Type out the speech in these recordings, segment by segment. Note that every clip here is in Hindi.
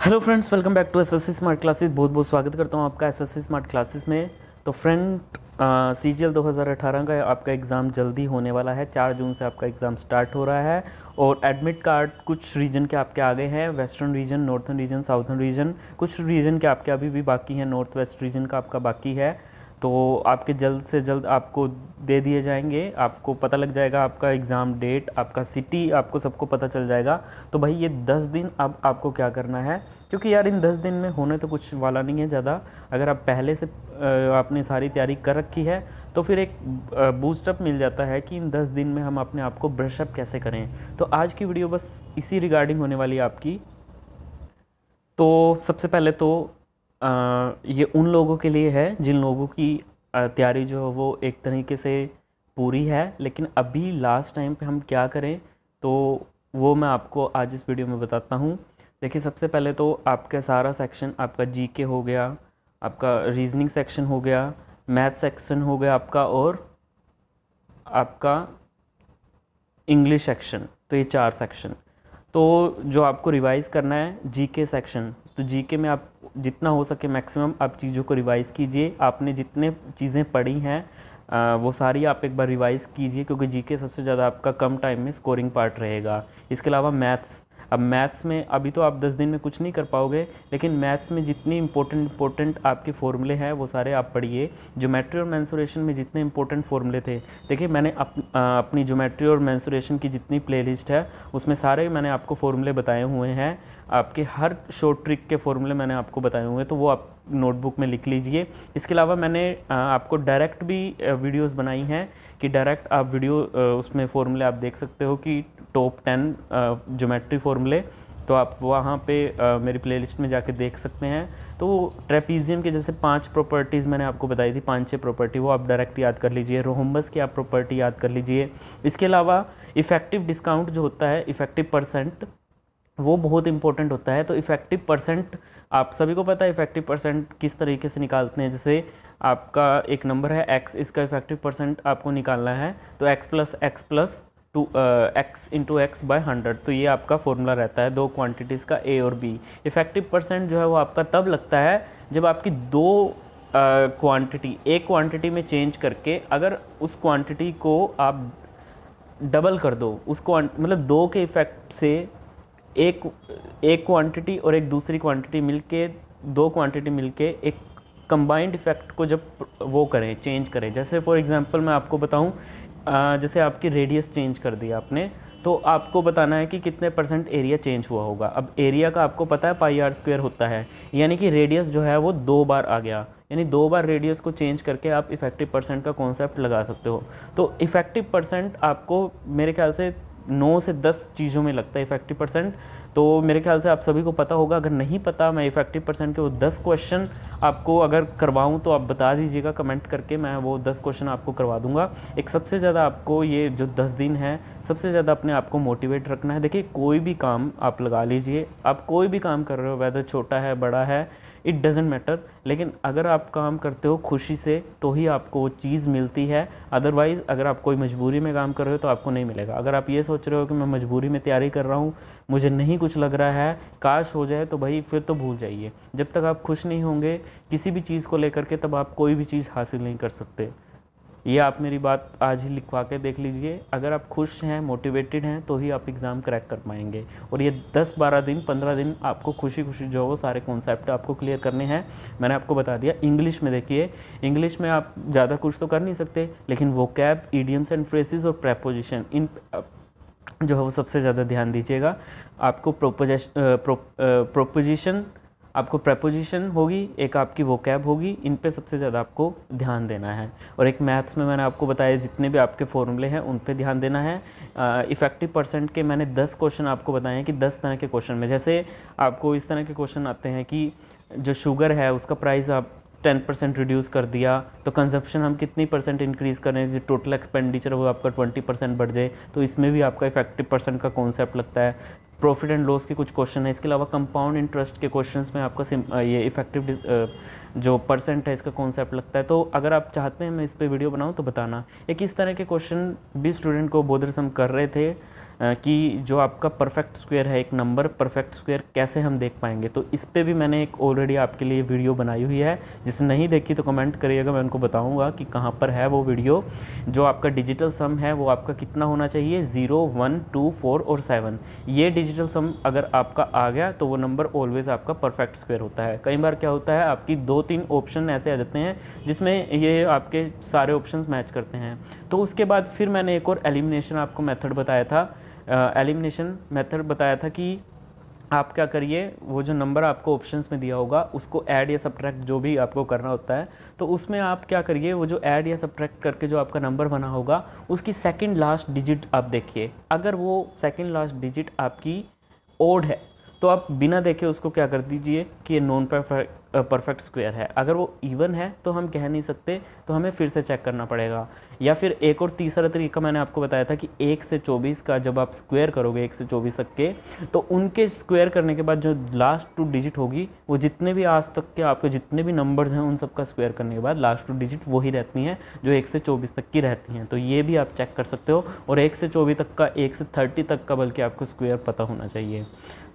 Hello friends welcome back to S S smart classes बहुत बहुत स्वागत करता हूँ आपका एस एस स्मार्ट क्लासेस में। तो फ्रेंड सी जी दो हज़ार अठारह का आपका एग्ज़ाम जल्दी होने वाला है। चार जून से आपका एग्ज़ाम स्टार्ट हो रहा है और एडमिट कार्ड कुछ रीजन के आपके आगे हैं। Western region northern region southern region कुछ रीजन के आपके अभी भी बाकी हैं। नॉर्थ वेस्ट रीजन का आपका बाकी है। तो आपके जल्द से जल्द आपको दे दिए जाएँगे, आपको पता लग जाएगा आपका एग्ज़ाम डेट, आपका सिटी, आपको सबको पता चल जाएगा। तो भाई ये दस दिन अब आपको क्या करना है? क्योंकि यार इन दस दिन में होने तो कुछ वाला नहीं है ज़्यादा। अगर आप पहले से आपने सारी तैयारी कर रखी है तो फिर एक बूस्टअप मिल जाता है कि इन दस दिन में हम अपने आप को ब्रशअप कैसे करें। तो आज की वीडियो बस इसी रिगार्डिंग होने वाली आपकी। तो सबसे पहले तो ये उन लोगों के लिए है जिन लोगों की तैयारी जो है वो एक तरीके से पूरी है। लेकिन अभी लास्ट टाइम पे हम क्या करें तो वो मैं आपको आज इस वीडियो में बताता हूँ। देखिए, सबसे पहले तो आपका सारा सेक्शन आपका जीके हो गया, आपका रीजनिंग सेक्शन हो गया मैथ सेक्शन हो गया आपका और आपका इंग्लिश सेक्शन तो ये चार सेक्शन तो जो आपको रिवाइज़ करना है जीके सेक्शन तो जीके में आप जितना हो सके मैक्सिमम आप चीज़ों को रिवाइज़ कीजिए। आपने जितने चीज़ें पढ़ी हैं वो सारी आप एक बार रिवाइज़ कीजिए, क्योंकि जीके सबसे ज़्यादा आपका कम टाइम में स्कोरिंग पार्ट रहेगा। इसके अलावा मैथ्स अब मैथ्स में अभी तो आप दस दिन में कुछ नहीं कर पाओगे लेकिन मैथ्स में जितनी इंपॉर्टेंट इंपॉर्टेंट आपके फॉर्मूले हैं वो सारे आप पढ़िए। जोमेट्री और मैंसुरेशन में जितने इंपॉर्टेंट फॉर्मूले थे देखिए मैंने अप, अपनी जोमेट्री और मैंसुरेशन की जितनी प्लेलिस्ट है उसमें सारे मैंने आपको फॉर्मूले बताए हुए हैं। आपके हर शॉर्ट ट्रिक के फॉर्मूले मैंने आपको बताए हुए हैं तो वो आप नोटबुक में लिख लीजिए। इसके अलावा मैंने आपको डायरेक्ट भी वीडियोस बनाई हैं कि डायरेक्ट आप वीडियो उसमें फॉर्मूले आप देख सकते हो कि टॉप टेन जोमेट्री फॉर्मूले तो आप वहाँ पे आ, मेरी प्लेलिस्ट में जाके देख सकते हैं। तो ट्रेपीजियम के जैसे पाँच प्रॉपर्टीज़ मैंने आपको बताई थी पाँच छः प्रॉपर्टी वो आप डायरेक्ट याद कर लीजिए। रोहम्बस की आप प्रॉपर्टी याद कर लीजिए। इसके अलावा इफ़ेक्टिव डिस्काउंट जो होता है इफ़ेक्टिव परसेंट वो बहुत इंपॉर्टेंट होता है। तो इफ़ेक्टिव परसेंट आप सभी को पता है इफ़ेक्टिव परसेंट किस तरीके से निकालते हैं। जैसे आपका एक नंबर है एक्स इसका इफ़ेक्टिव परसेंट आपको निकालना है। तो x plus x plus two x into x by hundred तो ये आपका फॉर्मूला रहता है दो क्वांटिटीज़ का ए और बी इफ़ेक्टिव परसेंट जो है वो आपका तब लगता है जब आपकी दो क्वांटिटी एक क्वांटिटी में चेंज करके अगर उस क्वांटिटी को आप डबल कर दो, उस मतलब दो के इफ़ेक्ट से एक एक क्वांटिटी और एक दूसरी क्वांटिटी मिलके, दो क्वांटिटी मिलके एक कंबाइंड इफ़ेक्ट को जब वो करें चेंज करें। जैसे फॉर एग्जांपल मैं आपको बताऊँ जैसे आपकी रेडियस चेंज कर दिया आपने तो आपको बताना है कि कितने परसेंट एरिया चेंज हुआ होगा। अब एरिया का आपको पता है पाई आर स्क्वेयर होता है। यानी कि रेडियस जो है वो दो बार आ गया। यानी दो बार रेडियस को चेंज करके आप इफ़ेक्टिव परसेंट का कॉन्सेप्ट लगा सकते हो। तो इफ़ेक्टिव परसेंट आपको मेरे ख्याल से नौ से दस चीज़ों में लगता है इफ़ेक्टिव परसेंट तो मेरे ख्याल से आप सभी को पता होगा, अगर नहीं पता, मैं इफ़ेक्टिव परसेंट के वो दस क्वेश्चन आपको अगर करवाऊँ तो आप बता दीजिएगा कमेंट करके मैं वो दस क्वेश्चन आपको करवा दूँगा। एक सबसे ज़्यादा आपको ये जो दस दिन है, सबसे ज़्यादा अपने आप को मोटिवेट रखना है। देखिए, कोई भी काम आप लगा लीजिए, आप कोई भी काम कर रहे हो वैदर छोटा है, बड़ा है इट डजेंट मैटर लेकिन अगर आप काम करते हो खुशी से तो ही आपको वो चीज़ मिलती है। अदरवाइज़ अगर आप कोई मजबूरी में काम कर रहे हो तो आपको नहीं मिलेगा। अगर आप ये सोच रहे हो कि मैं मजबूरी में तैयारी कर रहा हूँ, मुझे नहीं कुछ लग रहा है, काश हो जाए तो भाई फिर तो भूल जाइए। जब तक आप खुश नहीं होंगे, किसी भी चीज़ को लेकर के तब आप कोई भी चीज़ हासिल नहीं कर सकते। ये आप मेरी बात आज ही लिखवा के देख लीजिए। अगर आप खुश हैं मोटिवेटेड हैं तो ही आप एग्ज़ाम क्रैक कर पाएँगे। और ये 10-12 दिन 15 दिन आपको खुशी खुशी जो वो सारे कॉन्सेप्ट आपको क्लियर करने हैं, मैंने आपको बता दिया। इंग्लिश में देखिए इंग्लिश में आप ज़्यादा कुछ तो कर नहीं सकते, लेकिन वो कैब ईडियम्स एंड फ्रेसिस और प्रेपोजिशन इन जो है वो सबसे ज़्यादा ध्यान दीजिएगा। आपको प्रोपोजेश प्रोपोजिशन आपको प्रपोजिशन होगी, एक आपकी वो कैब होगी, इन पे सबसे ज़्यादा आपको ध्यान देना है। और एक मैथ्स में मैंने आपको बताया, जितने भी आपके फॉर्मूले हैं, उन पे ध्यान देना है। इफ़ेक्टिव परसेंट के मैंने 10 क्वेश्चन आपको बताए हैं कि 10 तरह के क्वेश्चन में। जैसे आपको इस तरह के क्वेश्चन आते हैं कि जो शुगर है, उसका प्राइस आप टेन परसेंट रिड्यूस कर दिया तो कंजप्शन हम कितनी परसेंट इंक्रीज़ करें जो टोटल एक्सपेंडिचर वो आपका ट्वेंटी परसेंट बढ़ जाए तो इसमें भी आपका इफ़ेक्टिव परसेंट का कॉन्सेप्ट लगता है। प्रॉफिट एंड लॉस के कुछ क्वेश्चन है। इसके अलावा कंपाउंड इंटरेस्ट के क्वेश्चंस में आपका ये इफ़ेक्टिव जो परसेंट है, इसका कॉन्सेप्ट लगता है। तो अगर आप चाहते हैं, मैं इस पर वीडियो बनाऊँ तो बताना। एक इस तरह के क्वेश्चन भी स्टूडेंट को बोधरसम कर रहे थे। कि जो आपका परफेक्ट स्क्वायर है, एक नंबर परफेक्ट स्क्वायर कैसे हम देख पाएँगे? तो इस पर भी मैंने एक ऑलरेडी आपके लिए वीडियो बनाई हुई है। जिसे नहीं देखी तो कमेंट करिएगा, मैं उनको बताऊँगा कि कहाँ पर है वो वीडियो जो आपका डिजिटल सम है, वो आपका कितना होना चाहिए? ज़ीरो वन टू फोर और सेवन ये डिजिटल सम अगर आपका आ गया तो वो नंबर ऑलवेज आपका परफेक्ट स्क्वेयर होता है। कई बार क्या होता है, आपकी दो तीन ऑप्शन ऐसे आ जाते हैं, जिसमें ये आपके सारे ऑप्शन मैच करते हैं। तो उसके बाद फिर मैंने एक और एलिमिनेशन आपको मेथड बताया था। एलिमिनेशन मेथड बताया था कि आप क्या करिए, वो जो नंबर आपको ऑप्शंस में दिया होगा, उसको ऐड या सब्ट्रैक्ट जो भी आपको करना होता है तो उसमें आप क्या करिए, वो जो ऐड या सब्ट्रैक्ट करके जो आपका नंबर बना होगा, उसकी सेकंड लास्ट डिजिट आप देखिए। अगर वो सेकंड लास्ट डिजिट आपकी ओड है तो आप बिना देखे उसको क्या कर दीजिए कि ये नॉन परफेक्ट परफेक्ट स्क्वायर है। अगर वो इवन है तो हम कह नहीं सकते तो हमें फिर से चेक करना पड़ेगा। या फिर एक और तीसरा तरीका मैंने आपको बताया था कि एक से चौबीस का जब आप स्क्वायर करोगे, एक से चौबीस तक के तो उनके स्क्वायर करने के बाद जो लास्ट टू डिजिट होगी, वो जितने भी आज तक के आपके जितने भी नंबर्स हैं, उन सबका स्क्वायर करने के बाद लास्ट टू डिजिट वही रहती हैं, जो एक से चौबीस तक की रहती हैं। तो ये भी आप चेक कर सकते हो और एक से चौबीस तक का, एक से थर्टी तक का बल्कि आपको स्क्वायर पता होना चाहिए।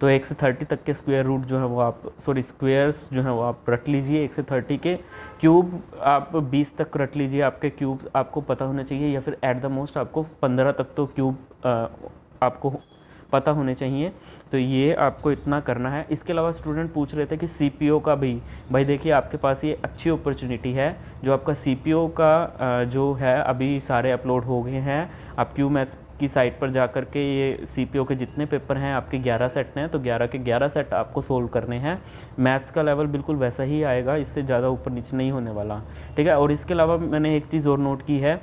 तो एक से थर्टी तक के स्क्वायर रूट जो है वो आप सॉरी स्क्वायर्स जो है वो आप रट लीजिए एक से थर्टी के क्यूब आप बीस तक रट लीजिए, आपके क्यूब आपको पता होना चाहिए, या फिर एट द मोस्ट आपको पंद्रह तक तो क्यूब आपको पता होने चाहिए। तो ये आपको इतना करना है। इसके अलावा स्टूडेंट पूछ रहे थे कि सीपीओ का भी, भाई देखिए आपके पास ये अच्छी अपॉर्चुनिटी है, जो आपका सीपीओ का जो है अभी सारे अपलोड हो गए हैं, आप क्यू मैथ्स की साइट पर जा कर के ये सीपीओ के जितने पेपर हैं, आपके 11 सेट हैं तो 11 के 11 सेट आपको सोल्व करने हैं। मैथ्स का लेवल बिल्कुल वैसा ही आएगा, इससे ज़्यादा ऊपर नीचे नहीं होने वाला। ठीक है? और इसके अलावा मैंने एक चीज़ और नोट की है।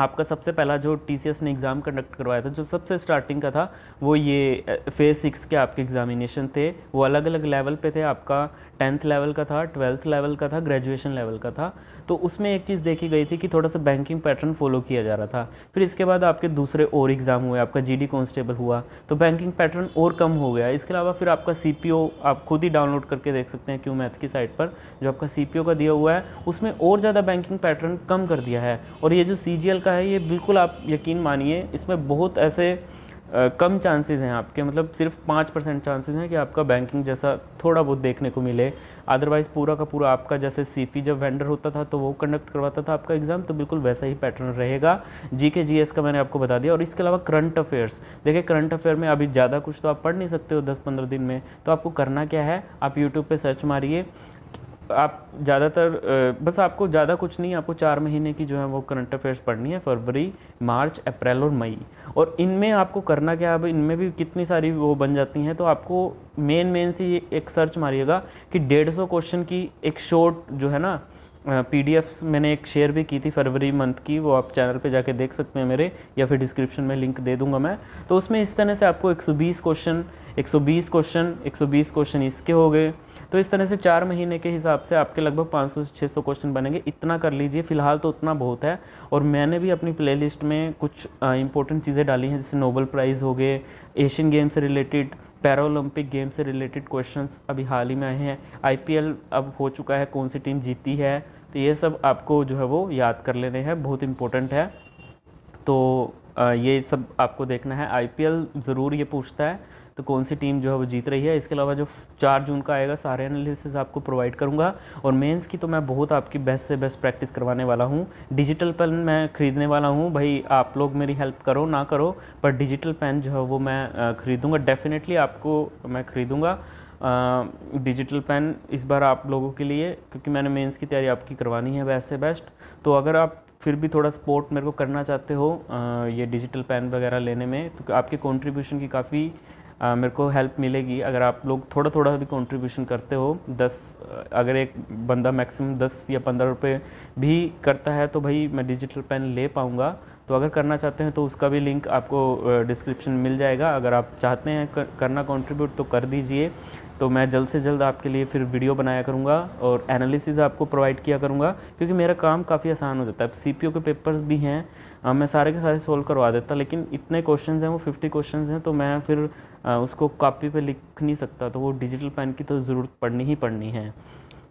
आपका सबसे पहला जो टीसीएस ने एग्ज़ाम कंडक्ट करवाया था, जो सबसे स्टार्टिंग का था, वो ये फ़ेज़ सिक्स के आपके एग्जामिनेशन थे। वो अलग अलग लेवल पे थे, आपका टेंथ लेवल का था, ट्वेल्थ लेवल का था, ग्रेजुएशन लेवल का था। तो उसमें एक चीज़ देखी गई थी कि थोड़ा सा बैंकिंग पैटर्न फॉलो किया जा रहा था। फिर इसके बाद आपके दूसरे और एग्ज़ाम हुए, आपका जी कांस्टेबल हुआ तो बैंकिंग पैटर्न और कम हो गया। इसके अलावा फिर आपका सीपीओ आप खुद ही डाउनलोड करके देख सकते हैं क्यू मैथ्स की साइट पर, जो आपका सीपीओ का दिया हुआ है, उसमें और ज़्यादा बैंकिंग पैटर्न कम कर दिया है। और ये जो सीजीएल का है, ये बिल्कुल आप यकीन मानिए, इसमें बहुत ऐसे कम चांसेस हैं आपके मतलब सिर्फ़ पाँच परसेंट चांसेस हैं कि आपका बैंकिंग जैसा थोड़ा बहुत देखने को मिले। अदरवाइज़ पूरा का पूरा आपका जैसे सीपी जब वेंडर होता था तो वो कंडक्ट करवाता था, आपका एग्ज़ाम तो बिल्कुल वैसा ही पैटर्न रहेगा। जी के जी का मैंने आपको बता दिया। और इसके अलावा करंट अफेयर्स देखिए करंट अफेयर में अभी ज़्यादा कुछ तो आप पढ़ नहीं सकते हो दस पंद्रह दिन में। तो आपको करना क्या है, आप यूट्यूब पर सर्च मारिए। आप ज़्यादातर बस आपको ज़्यादा कुछ नहीं, आपको चार महीने की जो है वो करंट अफेयर्स पढ़नी है, फरवरी, मार्च, अप्रैल और मई। और इनमें आपको करना क्या है इनमें भी कितनी सारी वो बन जाती हैं तो आपको मेन मेन से एक सर्च मारिएगा कि डेढ़ सौ क्वेश्चन की एक शॉर्ट जो है ना पीडीएफ मैंने एक शेयर भी की थी फरवरी मंथ की, वो आप चैनल पे जाके देख सकते हैं मेरे, या फिर डिस्क्रिप्शन में लिंक दे दूँगा मैं। तो उसमें इस तरह से आपको 120 क्वेश्चन 120 क्वेश्चन 120 क्वेश्चन इसके हो गए। तो इस तरह से चार महीने के हिसाब से आपके लगभग 500 से 600 क्वेश्चन बनेंगे। इतना कर लीजिए, फ़िलहाल तो उतना बहुत है। और मैंने भी अपनी प्लेलिस्ट में कुछ इंपॉर्टेंट चीज़ें डाली हैं, जैसे नोबल प्राइज़ हो गए एशियन गेम से रिलेटेड पैरालंपिक गेम से रिलेटेड क्वेश्चंस अभी हाल ही में आए हैं। आईपीएल अब हो चुका है, कौन सी टीम जीती है? तो ये सब आपको जो है वो याद कर लेने हैं, बहुत इंपॉर्टेंट है। तो ये सब आपको देखना है। आईपीएल ज़रूर ये पूछता है। तो कौन सी टीम जो है वो जीत रही है? इसके अलावा जो चार जून का आएगा, सारे एनालिसिस आपको प्रोवाइड करूँगा। और मेंस की तो मैं बहुत आपकी बेस्ट से बेस्ट प्रैक्टिस करवाने वाला हूँ। डिजिटल पेन मैं ख़रीदने वाला हूँ। भाई, आप लोग मेरी हेल्प करो, ना करो, पर डिजिटल पेन जो है वो मैं ख़रीदूँगा। डेफिनेटली आपको मैं ख़रीदूँगा। डिजिटल पेन इस बार आप लोगों के लिए, क्योंकि मैंने मेंस की तैयारी आपकी करवानी है बेस्ट से बेस्ट तो अगर आप फिर भी थोड़ा सपोर्ट मेरे को करना चाहते हो ये डिजिटल पेन वगैरह लेने में तो आपके कंट्रीब्यूशन की काफ़ी मेरे को हेल्प मिलेगी। अगर आप लोग थोड़ा थोड़ा भी कंट्रीब्यूशन करते हो, दस अगर एक बंदा मैक्सिमम दस या पंद्रह रुपये भी करता है तो भाई मैं डिजिटल पेन ले पाऊँगा। तो अगर करना चाहते हैं तो उसका भी लिंक आपको डिस्क्रिप्शन मिल जाएगा। अगर आप चाहते हैं करना कंट्रीब्यूट तो कर दीजिए। तो मैं जल्द से जल्द आपके लिए फिर वीडियो बनाया करूँगा और एनालिसिस आपको प्रोवाइड किया करूँगा, क्योंकि मेरा काम काफ़ी आसान हो जाता है। सी पी के पेपर्स भी हैं मैं सारे के सारे सोल्व करवा देता, लेकिन इतने क्वेश्चन हैं, वो फिफ्टी क्वेश्चन हैं तो मैं फिर उसको कॉपी पे लिख नहीं सकता तो वो डिजिटल पेन की तो ज़रूरत पड़नी ही पड़नी है।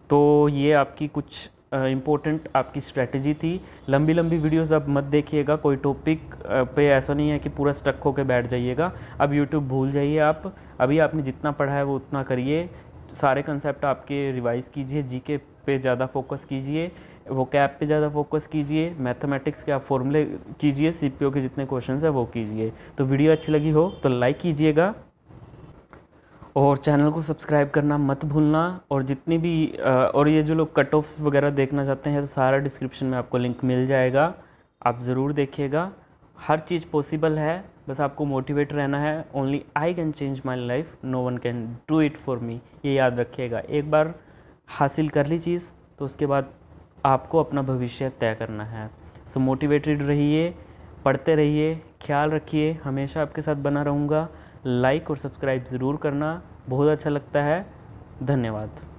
तो ये आपकी कुछ इम्पोर्टेंट आपकी स्ट्रेटजी थी। लंबी लंबी वीडियोस अब मत देखिएगा, कोई टॉपिक पे ऐसा नहीं है कि पूरा स्टक होकर बैठ जाइएगा। अब यूट्यूब भूल जाइए आप अभी आपने जितना पढ़ा है वो उतना करिए। सारे कंसेप्ट आपके रिवाइज कीजिए जीके पे ज़्यादा फोकस कीजिए वो कैप पे ज़्यादा फोकस कीजिए मैथमेटिक्स के आप फॉर्मूले कीजिए सीपीओ के जितने क्वेश्चन है वो कीजिए। तो वीडियो अच्छी लगी हो तो लाइक कीजिएगा और चैनल को सब्सक्राइब करना मत भूलना और जितनी भी और ये जो लोग कट ऑफ़ वगैरह देखना चाहते हैं तो सारा डिस्क्रिप्शन में आपको लिंक मिल जाएगा। आप ज़रूर देखिएगा। हर चीज़ पॉसिबल है। बस आपको मोटिवेट रहना है. Only I can change my life no one can do it for me ये याद रखिएगा. एक बार हासिल कर ली चीज़ तो उसके बाद आपको अपना भविष्य तय करना है. सो मोटिवेटेड रहिए, पढ़ते रहिए, ख्याल रखिए. हमेशा आपके साथ बना रहूँगा. लाइक और सब्सक्राइब ज़रूर करना. बहुत अच्छा लगता है. धन्यवाद.